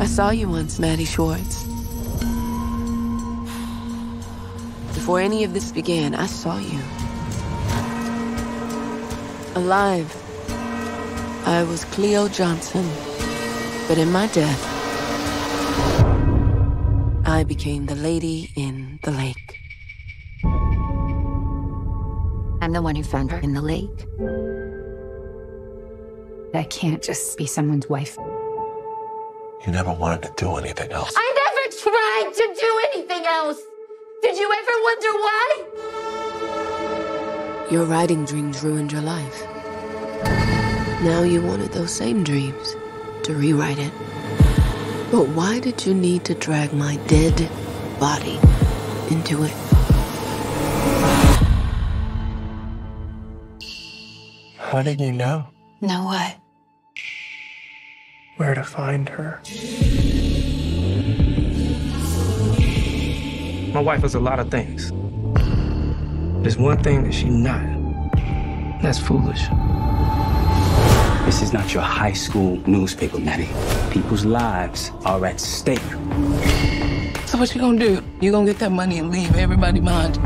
I saw you once, Maddie Schwartz. Before any of this began, I saw you. Alive. I was Cleo Johnson. But in my death, I became the lady in the lake. I'm the one who found her in the lake. I can't just be someone's wife. You never wanted to do anything else. I never tried to do anything else. Did you ever wonder why? Your writing dreams ruined your life. Now you wanted those same dreams to rewrite it. But why did you need to drag my dead body into it? How did you know? Know what? Where to find her. My wife is a lot of things. There's one thing that she's not. That's foolish. This is not your high school newspaper, Maddie. People's lives are at stake. So what you gonna do? You gonna get that money and leave everybody behind?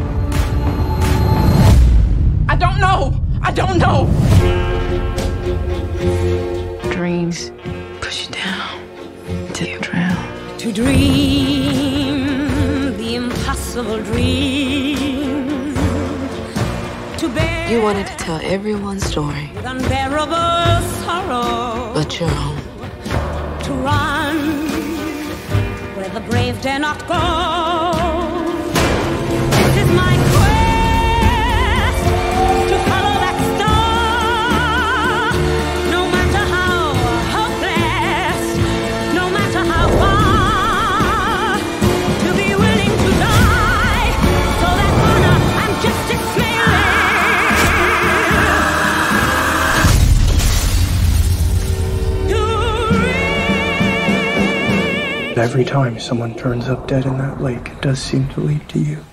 I don't know. I don't know. Dreams To dream the impossible dream. To bear You wanted to tell everyone's story, with unbearable sorrow. but your own. to run where the brave dare not go. This is my reach Every time someone turns up dead in that lake, it does seem to lead to you.